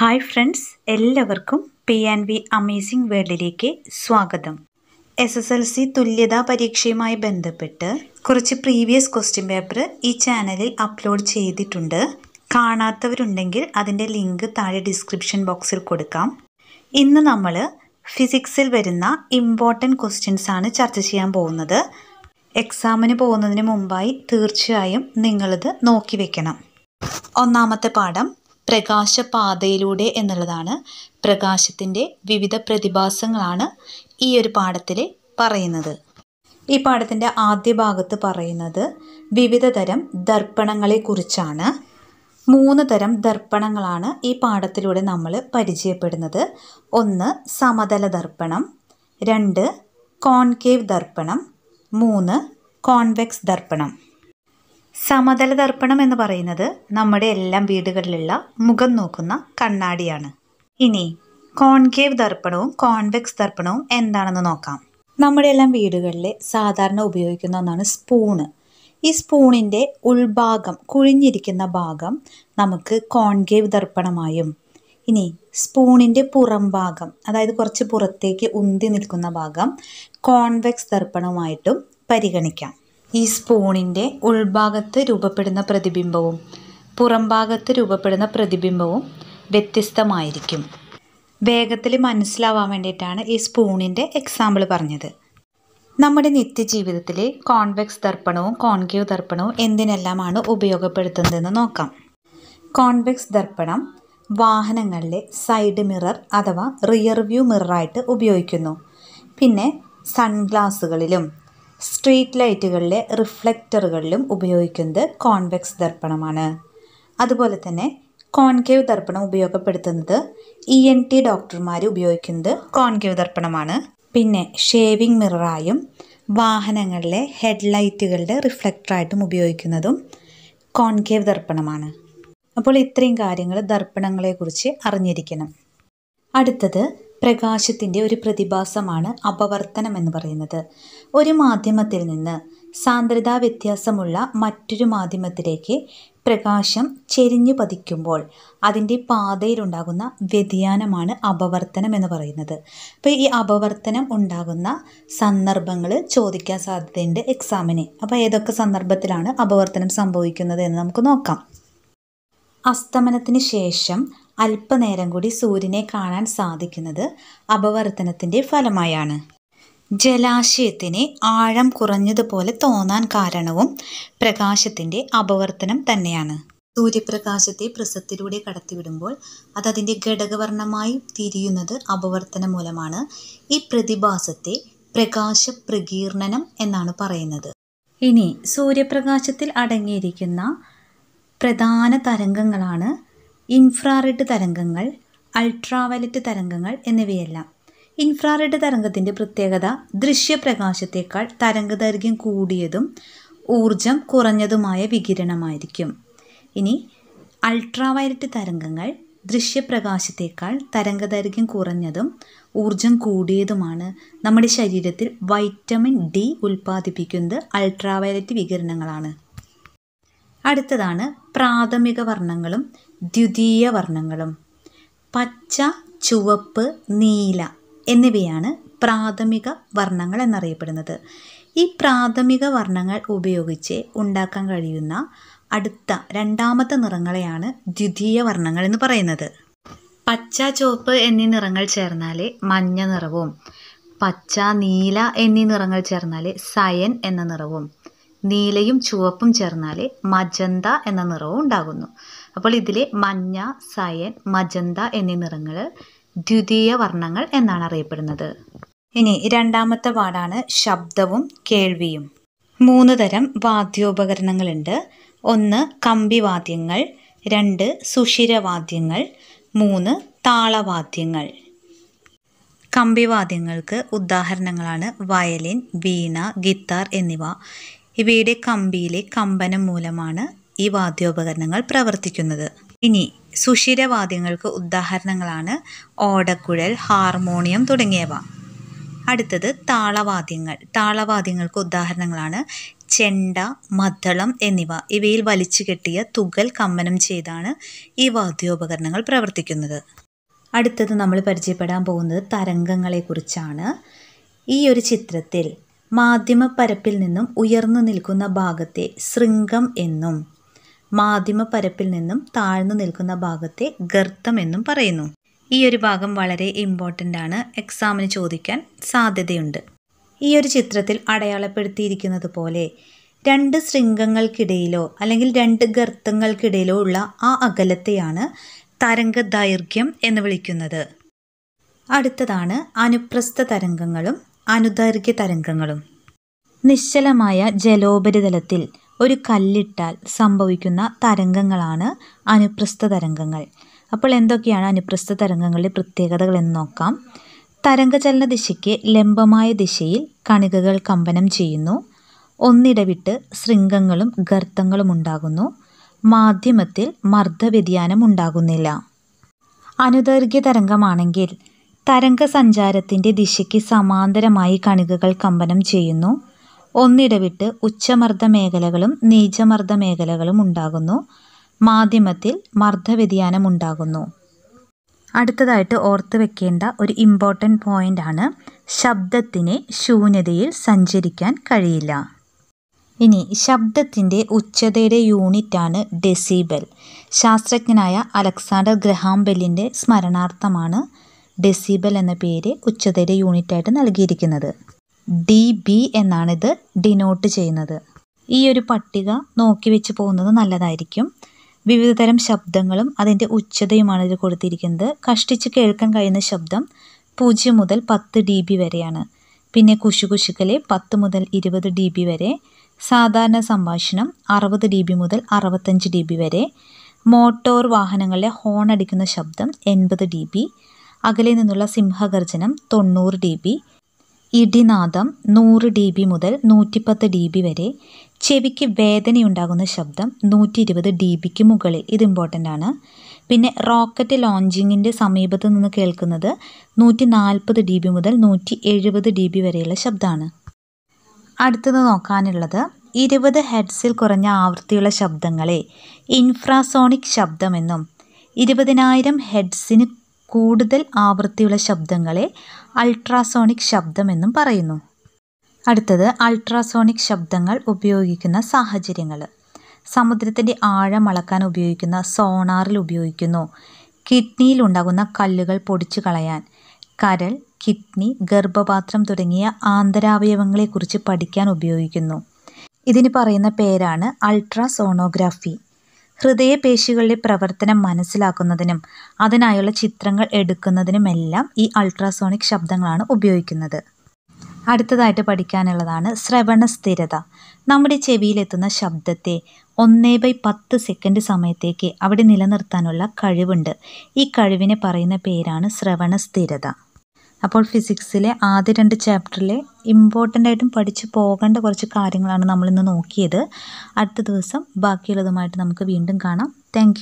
Hi friends എല്ലാവർക്കും P and V amazing വേൾഡിലേക്ക് സ്വാഗതം. എസ് എസ് എൽ സി തുല്യതാ പരീക്ഷയുമായി ബന്ധപ്പെട്ട് കുറച്ച് പ്രീവിയസ് ക്വസ്റ്റ്യൻ പേപ്പർ ഈ ചാനലിൽ അപ്ലോഡ് ചെയ്തിട്ടുണ്ട്. കാണാത്തവരുണ്ടെങ്കിൽ അതിന്റെ ലിങ്ക് താഴെ ഡിസ്ക്രിപ്ഷൻ ബോക്സിൽ കൊടുക്കാം. ഇന്ന് നമ്മൾ ഫിസിക്സിൽ വരുന്ന ഇമ്പോർട്ടന്റ് ക്വസ്റ്റ്യൻസ് ആണ് ചർച്ച ചെയ്യാൻ പോകുന്നത്. എക്സാമിന് പോകുന്നതിന് മുമ്പായി തീർച്ചയായും നിങ്ങളിത് നോക്കി വെക്കണം. ഒന്നാമത്തെ പാഠം പ്രകാശപാതയിലൂടെ എന്നുള്ളതാണ് പ്രകാശത്തിന്റെ വിവിധ പ്രതിഭാസങ്ങളാണ് ഈ ഒരു പാഠത്തിൽ പറയുന്നത്. ഈ പാഠത്തിന്റെ ആദ്യ ഭാഗത്ത് പറയുന്നത് വിവിധ തരം ദർപ്പണങ്ങളെക്കുറിച്ചാണ്. മൂന്ന് തരം ദർപ്പണങ്ങളാണ് ഈ പാഠത്തിലൂടെ നമ്മൾ പരിചയപ്പെടുന്നത്. ഒന്ന് സമതല ദർപ്പണം. രണ്ട് കോൺകേവ് ദർപ്പണം. മൂന്ന് കോൺവെക്സ് ദർപ്പണം. സമതല ദർപ്പണം എന്ന് പറയുന്നത് നമ്മുടെ എല്ലാം വീടുകളിലുള്ള മുഖം നോക്കുന്ന കണ്ണാടിയാണ്. ഇനി കോൺകേവ് ദർപ്പണവും കോൺവെക്സ് ദർപ്പണവും എന്താണെന്ന് നോക്കാം. നമ്മുടെ എല്ലാം വീടുകളിൽ സാധാരണ ഉപയോഗിക്കുന്ന ഒന്നാണ് സ്പൂണ്. ഈ സ്പൂണിന്റെ ഉൾഭാഗം കുഴിഞ്ഞിരിക്കുന്ന ഭാഗം നമുക്ക് കോൺകേവ് ദർപ്പണമായും ഇനി സ്പൂണിന്റെ പുറം ഭാഗം അതായത് കുറച്ച് പുറത്തേക്ക് ഉന്തി നിൽക്കുന്ന ഭാഗം കോൺവെക്സ് ദർപ്പണവുമായിട്ടും പരിഗണിക്കാം. ഈ സ്പൂണിന്റെ ഉൾഭാഗത്ത് രൂപപ്പെടുന്ന പ്രതിബിംബവും പുറം ഭാഗത്ത് രൂപപ്പെടുന്ന പ്രതിബിംബവും വ്യത്യസ്തമായിരിക്കും. വേഗത്തിൽ മനസ്സിലാവാൻ വേണ്ടിയിട്ടാണ് ഈ സ്പൂണിന്റെ എക്സാമ്പിൾ പറഞ്ഞത്. നമ്മുടെ നിത്യജീവിതത്തിൽ കോൺവെക്സ് ദർപ്പണവും കോൺകേവ് ദർപ്പണവും എന്തിനെല്ലാമാണ് ഉപയോഗപ്പെടുത്തുന്നതെന്ന് നോക്കാം. കോൺവെക്സ് ദർപ്പണം വാഹനങ്ങളിലെ സൈഡ് മിറർ അഥവാ റിയർ വ്യൂ മിററായിട്ട് ഉപയോഗിക്കുന്നു. പിന്നെ സൺഗ്ലാസുകളിലും സ്ട്രീറ്റ് ലൈറ്റുകളിലെ റിഫ്ലക്ടറുകളിലും ഉപയോഗിക്കുന്നത് കോൺവെക്സ് ദർപ്പണമാണ്. അതുപോലെ തന്നെ കോൺകേവ് ദർപ്പണം ഉപയോഗപ്പെടുത്തുന്നത് ഇ എൻ ടി ഡോക്ടർമാർ ഉപയോഗിക്കുന്നത് കോൺകേവ് ദർപ്പണമാണ്. പിന്നെ ഷേവിംഗ് മിററായും വാഹനങ്ങളിലെ ഹെഡ്ലൈറ്റുകളുടെ റിഫ്ലക്ടറായിട്ടും ഉപയോഗിക്കുന്നതും കോൺകേവ് ദർപ്പണമാണ്. അപ്പോൾ ഇത്രയും കാര്യങ്ങൾ ദർപ്പണങ്ങളെക്കുറിച്ച് അറിഞ്ഞിരിക്കണം. അടുത്തത് പ്രകാശത്തിന്റെ ഒരു പ്രതിഭാസമാണ് അപവർത്തനം എന്ന് പറയുന്നത്. ഒരു മാധ്യമത്തിൽ നിന്ന് സാന്ദ്രതാ വ്യത്യാസമുള്ള മറ്റൊരു മാധ്യമത്തിലേക്ക് പ്രകാശം ചെരിഞ്ഞു പതിക്കുമ്പോൾ അതിന്റെ പാതയിലുണ്ടാകുന്ന വ്യതിയാനമാണ് അപവർത്തനം എന്ന് പറയുന്നത്. അപ്പോൾ ഈ അപവർത്തനം ഉണ്ടാകുന്ന സന്ദർഭങ്ങൾ ചോദിക്കാൻ സാധ്യതയുണ്ട് എക്സാമിന്. അപ്പോൾ ഏതൊക്കെ സന്ദർഭത്തിലാണ് അപവർത്തനം സംഭവിക്കുന്നത് എന്ന് നമുക്ക് നോക്കാം. അസ്തമനത്തിന് ശേഷം അല്പനേരം കൂടി സൂര്യനെ കാണാൻ സാധിക്കുന്നത് അപവർത്തനത്തിന്റെ ഫലമായാണ്. ജലാശയത്തിന് ആഴം കുറഞ്ഞതുപോലെ തോന്നാൻ കാരണവും പ്രകാശത്തിന്റെ അപവർത്തനം തന്നെയാണ്. സൂര്യപ്രകാശത്തെ പ്രസത്തിലൂടെ കടത്തിവിടുമ്പോൾ അത് അതിന്റെ ഘടകവർണമായി തിരിയുന്നത് അപവർത്തനം മൂലമാണ്. ഈ പ്രതിഭാസത്തെ പ്രകാശ പ്രകീർണനം എന്നാണ് പറയുന്നത്. ഇനി സൂര്യപ്രകാശത്തിൽ അടങ്ങിയിരിക്കുന്ന പ്രധാന തരംഗങ്ങളാണ് ഇൻഫ്രാറെഡ് തരംഗങ്ങൾ അൾട്രാവയലറ്റ് തരംഗങ്ങൾ എന്നിവയെല്ലാം. ഇൻഫ്രാറെഡ് തരംഗത്തിന്റെ പ്രത്യേകത ദൃശ്യപ്രകാശത്തേക്കാൾ തരംഗദൈർഘ്യം കൂടിയതും ഊർജം കുറഞ്ഞതുമായ വികിരണമായിരിക്കും. ഇനി അൾട്രാവയലറ്റ് തരംഗങ്ങൾ ദൃശ്യപ്രകാശത്തേക്കാൾ തരംഗദൈർഘ്യം കുറഞ്ഞതും ഊർജം കൂടിയതുമാണ് നമ്മുടെ ശരീരത്തിൽ വൈറ്റമിൻ ഡി ഉൽപ്പാദിപ്പിക്കുന്നത് അൾട്രാവയലറ്റ് വികിരണങ്ങളാണ്. അടുത്തതാണ് പ്രാഥമിക വർണങ്ങളും ദ്വിതീയ വർണങ്ങളും. പച്ച ചുവപ്പ് നീല എന്നിവയാണ് പ്രാഥമിക വർണങ്ങൾ എന്നറിയപ്പെടുന്നത്. ഈ പ്രാഥമിക വർണങ്ങൾ ഉപയോഗിച്ച് ഉണ്ടാക്കാൻ കഴിയുന്ന അടുത്ത രണ്ടാമത്തെ നിറങ്ങളെയാണ് ദ്വിതീയ വർണങ്ങൾ എന്ന് പറയുന്നത്. പച്ച ചുവപ്പ് എന്നീ നിറങ്ങൾ ചേർന്നാൽ മഞ്ഞ നിറവും പച്ച നീല എന്നീ നിറങ്ങൾ ചേർന്നാൽ സയൻ എന്ന നിറവും നീലയും ചുവപ്പും ചേർന്നാലേ മജന്ത എന്ന നിറവും ഉണ്ടാകുന്നു. അപ്പോൾ ഇതിലെ മഞ്ഞ സയൻ മജന്ത എന്നീ നിറങ്ങൾ ദ്വിതീയ വർണങ്ങൾ എന്നാണ് അറിയപ്പെടുന്നത്. ഇനി രണ്ടാമത്തെ പാടാണ് ശബ്ദവും കേൾവിയും. മൂന്ന് തരം വാദ്യോപകരണങ്ങളുണ്ട്. ഒന്ന് കമ്പിവാദ്യങ്ങൾ രണ്ട് സുഷിരവാദ്യങ്ങൾ മൂന്ന് താളവാദ്യങ്ങൾ. കമ്പിവാദ്യങ്ങൾക്ക് ഉദാഹരണങ്ങളാണ് വയലിൻ വീണ ഗിത്താർ എന്നിവ. ഇവയുടെ കമ്പിയിലെ കമ്പനം മൂലമാണ് ഈ വാദ്യോപകരണങ്ങൾ പ്രവർത്തിക്കുന്നത്. ഇനി സുഷിരവാദ്യങ്ങൾക്ക് ഉദാഹരണങ്ങളാണ് ഓടക്കുഴൽ ഹാർമോണിയം തുടങ്ങിയവ. അടുത്തത് താളവാദ്യങ്ങൾ. താളവാദ്യങ്ങൾക്ക് ഉദാഹരണങ്ങളാണ് ചെണ്ട മദ്ദളം എന്നിവ. ഇവയിൽ വലിച്ചു കെട്ടിയ തുകൽ കമ്പനം ചെയ്താണ് ഈ വാദ്യോപകരണങ്ങൾ പ്രവർത്തിക്കുന്നത്. അടുത്തത് നമ്മൾ പരിചയപ്പെടാൻ പോകുന്നത് തരംഗങ്ങളെക്കുറിച്ചാണ്. ഈ ഒരു ചിത്രത്തിൽ മാധ്യമപരപ്പിൽ നിന്നും ഉയർന്നു നിൽക്കുന്ന ഭാഗത്തെ ശൃംഗം എന്നും മാധ്യമപ്പരപ്പിൽ നിന്നും താഴ്ന്നു നിൽക്കുന്ന ഭാഗത്തെ ഗർത്തം എന്നും പറയുന്നു. ഈ ഒരു ഭാഗം വളരെ ഇമ്പോർട്ടന്റ് ആണ്. എക്സാമിന് ചോദിക്കാൻ സാധ്യതയുണ്ട്. ഈ ഒരു ചിത്രത്തിൽ അടയാളപ്പെടുത്തിയിരിക്കുന്നത് പോലെ രണ്ട് ശൃംഗങ്ങൾക്കിടയിലോ അല്ലെങ്കിൽ രണ്ട് ഗർത്തങ്ങൾക്കിടയിലോ ഉള്ള ആ അകലത്തെയാണ് തരംഗ ദൈർഘ്യം എന്ന് വിളിക്കുന്നത്. അടുത്തതാണ് അനുപ്രസ്ഥ തരംഗങ്ങളും അനുദൈർഘ്യ തരംഗങ്ങളും. നിശ്ചലമായ ജലോപരിതലത്തിൽ ഒരു കല്ലിട്ടാൽ സംഭവിക്കുന്ന തരംഗങ്ങളാണ് അനുപ്രസ്ഥ തരംഗങ്ങൾ. അപ്പോൾ എന്തൊക്കെയാണ് അനുപ്രസ്ഥ തരംഗങ്ങളുടെ പ്രത്യേകതകൾ എന്ന് നോക്കാം. തരംഗചലന ദിശയ്ക്ക് ലംബമായ ദിശയിൽ കണികകൾ കമ്പനം ചെയ്യുന്നു. ഒന്നിടവിട്ട് ശൃംഗങ്ങളും ഗർത്തങ്ങളും ഉണ്ടാകുന്നു. മാധ്യമത്തിൽ മർദ്ദവ്യതിയാനം ഉണ്ടാകുന്നില്ല. അനുദൈർഘ്യ തരംഗമാണെങ്കിൽ തരംഗ സഞ്ചാരത്തിന്റെ ദിശയ്ക്ക് സമാന്തരമായി കണികകൾ കമ്പനം ചെയ്യുന്നു. ഒന്നിടവിട്ട് ഉച്ചമർദ്ദ മേഖലകളും നീചമർദ്ദ മേഖലകളും ഉണ്ടാകുന്നു. മാധ്യമത്തിൽ മർദ്ദവ്യതിയാനം ഉണ്ടാകുന്നു. അടുത്തതായിട്ട് ഓർത്ത് വെക്കേണ്ട ഒരു ഇമ്പോർട്ടന്റ് ആണ് ശബ്ദത്തിന് ശൂന്യതയിൽ സഞ്ചരിക്കാൻ കഴിയില്ല. ഇനി ശബ്ദത്തിന്റെ ഉച്ചതയുടെ യൂണിറ്റാണ് ഡെസിബൽ ശാസ്ത്രജ്ഞനായ അലക്സാണ്ടർ ഗ്രഹാം ബെല്ലിന്റെ സ്മരണാർത്ഥമാണ് ഡെസിബൽ എന്ന പേര് ഉച്ചതയുടെ യൂണിറ്റായിട്ട് നൽകിയിരിക്കുന്നത്. ഡി ബി എന്നാണിത് ഡിനോട്ട് ചെയ്യുന്നത്. ഈ ഒരു പട്ടിക നോക്കി വെച്ച് പോകുന്നത് നല്ലതായിരിക്കും. വിവിധതരം ശബ്ദങ്ങളും അതിന്റെ ഉച്ചതയുമാണ് ഇതിൽ കൊടുത്തിരിക്കുന്നത്. കഷ്ടിച്ച് കേൾക്കാൻ കഴിയുന്ന ശബ്ദം പൂജ്യം മുതൽ പത്ത് ഡി ബി വരെയാണ്. പിന്നെ കുശുകുശുക്കലെ പത്ത് മുതൽ ഇരുപത് ഡി ബി വരെ. സാധാരണ സംഭാഷണം അറുപത് ഡി ബി മുതൽ അറുപത്തഞ്ച് ഡി ബി വരെ. മോട്ടോർ വാഹനങ്ങളിലെ ഹോൺ അടിക്കുന്ന ശബ്ദം എൺപത് ഡി ബി. അകലെ നിന്നുള്ള സിംഹഗർജനം തൊണ്ണൂറ് ഡി ബി ഇടിനാദം നൂറ് ഡി ബി മുതൽ നൂറ്റിപ്പത്ത് ഡി ബി വരെ ചെവിക്ക് വേദനയുണ്ടാകുന്ന ശബ്ദം നൂറ്റി ഇരുപത് ഡി ബിക്ക് മുകളിൽ. ഇത് ഇമ്പോർട്ടന്റ് ആണ്. പിന്നെ റോക്കറ്റ് ലോഞ്ചിങ്ങിന്റെ സമീപത്ത് നിന്ന് കേൾക്കുന്നത് നൂറ്റി നാൽപ്പത് ഡി ബി മുതൽ നൂറ്റി എഴുപത് ഡി ബി വരെയുള്ള ശബ്ദമാണ്. അടുത്തത് നോക്കാനുള്ളത് ഇരുപത് ഹെഡ്സിൽ കുറഞ്ഞ ആവൃത്തിയുള്ള ശബ്ദങ്ങളെ ഇൻഫ്രാസോണിക് ശബ്ദമെന്നും ഇരുപതിനായിരം ഹെഡ്സിന് കൂടുതൽ ആവൃത്തിയുള്ള ശബ്ദങ്ങളെ അൾട്രാസോണിക് ശബ്ദമെന്നും പറയുന്നു. അടുത്തത് അൾട്രാസോണിക് ശബ്ദങ്ങൾ ഉപയോഗിക്കുന്ന സാഹചര്യങ്ങൾ. സമുദ്രത്തിന്റെ ആഴം അളക്കാൻ ഉപയോഗിക്കുന്ന സോണാറിൽ ഉപയോഗിക്കുന്നു. കിഡ്നിയിൽ ഉണ്ടാകുന്ന കല്ലുകൾ പൊടിച്ചു കളയാൻ. കരൾ കിഡ്നി ഗർഭപാത്രം തുടങ്ങിയ ആന്തരാവയവങ്ങളെക്കുറിച്ച് പഠിക്കാൻ ഉപയോഗിക്കുന്നു. ഇതിന് പറയുന്ന പേരാണ് അൾട്രാസോണോഗ്രാഫി. ഹൃദയപേശികളുടെ പ്രവർത്തനം മനസ്സിലാക്കുന്നതിനും അതിനായുള്ള ചിത്രങ്ങൾ എടുക്കുന്നതിനുമെല്ലാം ഈ അൾട്രാസോണിക് ശബ്ദങ്ങളാണ് ഉപയോഗിക്കുന്നത്. അടുത്തതായിട്ട് പഠിക്കാനുള്ളതാണ് ശ്രവണ സ്ഥിരത. നമ്മുടെ ചെവിയിലെത്തുന്ന ശബ്ദത്തെ ഒന്നേ ബൈ പത്ത് സെക്കൻഡ് സമയത്തേക്ക് അവിടെ നിലനിർത്താനുള്ള കഴിവുണ്ട്. ഈ കഴിവിനെ പറയുന്ന പേരാണ് ശ്രവണ സ്ഥിരത. അപ്പോൾ ഫിസിക്സിലെ ആദ്യ രണ്ട് ചാപ്റ്ററിലെ ഇമ്പോർട്ടന്റ് ആയിട്ടും പഠിച്ചു പോകേണ്ട കുറച്ച് കാര്യങ്ങളാണ് നമ്മളിന്ന് നോക്കിയത്. അടുത്ത ദിവസം ബാക്കിയുള്ളതുമായിട്ട് നമുക്ക് വീണ്ടും കാണാം. താങ്ക്